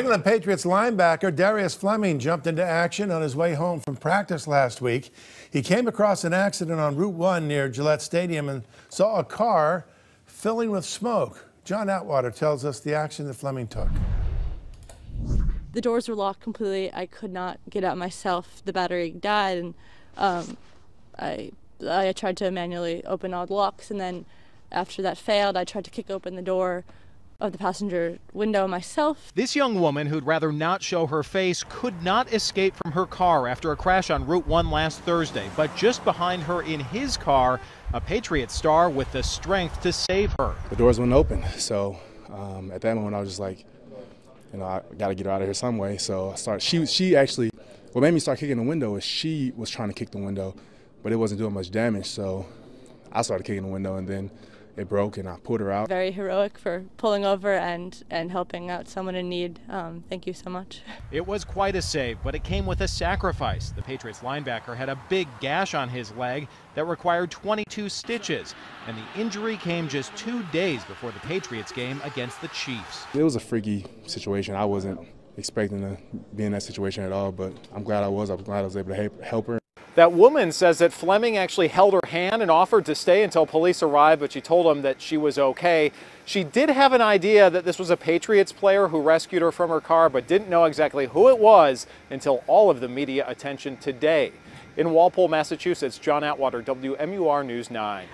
England Patriots linebacker Darius Fleming jumped into action on his way home from practice last week. He came across an accident on Route 1 near Gillette Stadium and saw a car filling with smoke. John Atwater tells us the action that Fleming took. The doors were locked completely. I could not get out myself. The battery died, and um, I I tried to manually open all the locks, and then after that failed, I tried to kick open the door of the passenger window myself. This young woman, who'd rather not show her face, could not escape from her car after a crash on Route 1 last Thursday. But just behind her in his car, a Patriot star with the strength to save her. The doors wouldn't open, so um, at that moment I was just like, you know, I got to get her out of here some way. So I started. She she actually, what made me start kicking the window is she was trying to kick the window, but it wasn't doing much damage. So I started kicking the window, and then it broke and I pulled her out. Very heroic for pulling over and, and helping out someone in need. Um, thank you so much. It was quite a save, but it came with a sacrifice. The Patriots linebacker had a big gash on his leg that required 22 stitches, and the injury came just two days before the Patriots game against the Chiefs. It was a freaky situation. I wasn't expecting to be in that situation at all, but I'm glad I was. I'm glad I was able to help her. That woman says that Fleming actually held her hand and offered to stay until police arrived, but she told him that she was okay. She did have an idea that this was a Patriots player who rescued her from her car, but didn't know exactly who it was until all of the media attention today. In Walpole, Massachusetts, John Atwater, WMUR News 9.